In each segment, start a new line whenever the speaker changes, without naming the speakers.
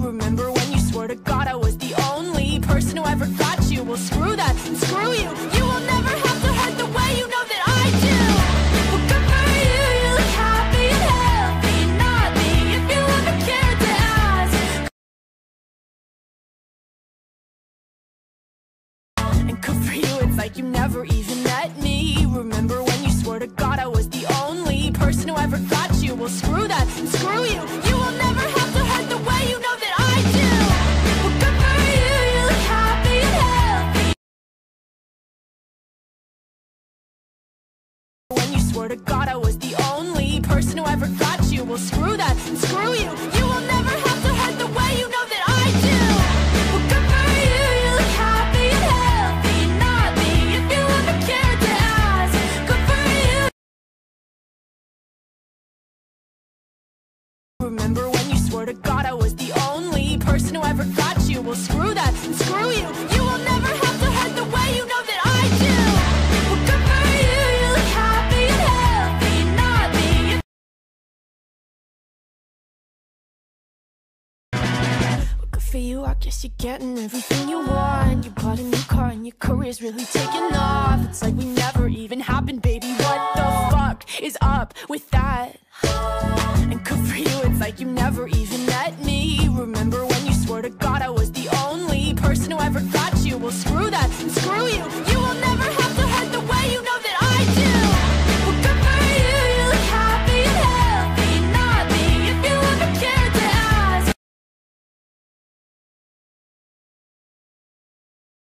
Remember when you swore to God I was the only person who ever got you? Well, screw that, screw you. You will never have to hurt the way you know that I do. Well, good for you, you look happy and healthy. Not me, if you ever cared to ask. And good for you, it's like you never even met me. Remember when you swore to God I was the only person who ever got you? Well, screw that, screw you. You to God I was the only person who ever got you. Well, screw that, and screw you. You will never have to hurt the way you know that I do. Good for you, you look happy and healthy. Not me, if you ever cared to ask. Good for you. Remember when you swore to God I was the only person who ever got you? Well, screw that, screw you. You will never have for you, I guess you're getting everything you want. You bought a new car and your career's really taking off. It's like we never even happened, baby. What the fuck is up with that? And good for you, it's like you never even met me. Remember when you swore to God I was the only person who ever got you? Well, screw that,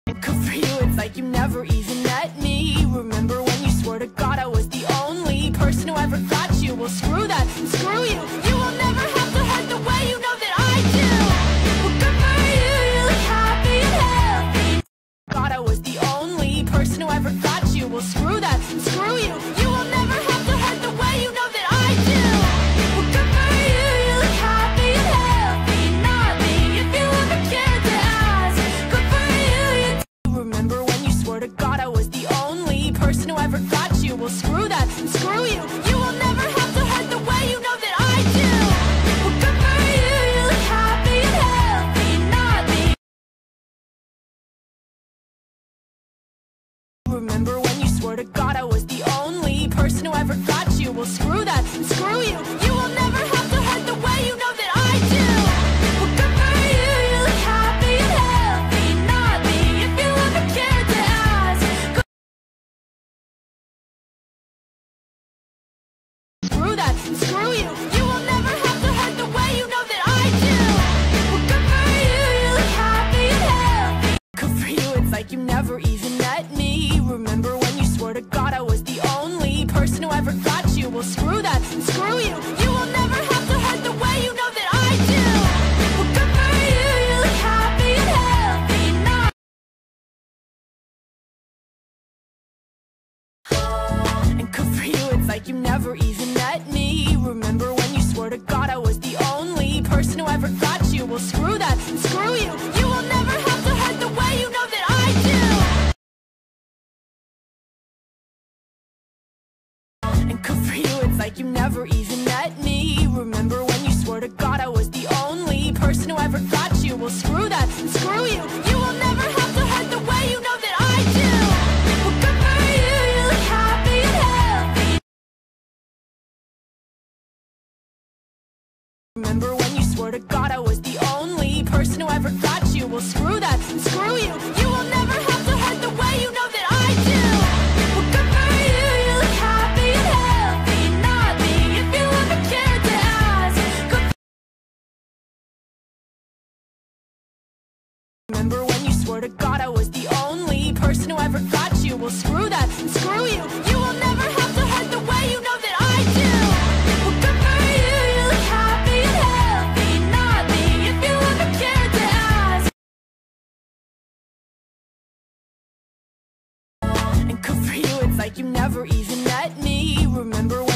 Good for you, it's like you never even met me. Remember when you swore to God I was the only person who ever got you? Well, screw that, screw you. Remember when you swore to God I was the only person who ever got you? Well, screw that, screw you. You Remember when you swore to God I was the only person who ever got you? Well, screw that, and screw you. You will never have to hurt the way you know that I do. Well, good for you, you look happy and healthy. Not And good for you, it's like you never even met me. Remember when you swore to God I was the only person who ever got you? Well, screw that, and screw you. good for you, it's like you never even met me. Remember when you swore to God I was the only person who ever got you? Well, screw that, screw you. You will never have to hurt the way you know that I do. Well, good for you, you look happy and healthy. Remember when you swore to God I was the only person who ever got you? Well, screw that, screw you. To God I was the only person who ever got you? Well, screw that, and screw you. You will never have to hurt the way you know that I do. Good for you, you look happy and healthy. Not me, if you ever cared to ask. And good for you, it's like you never even met me. Remember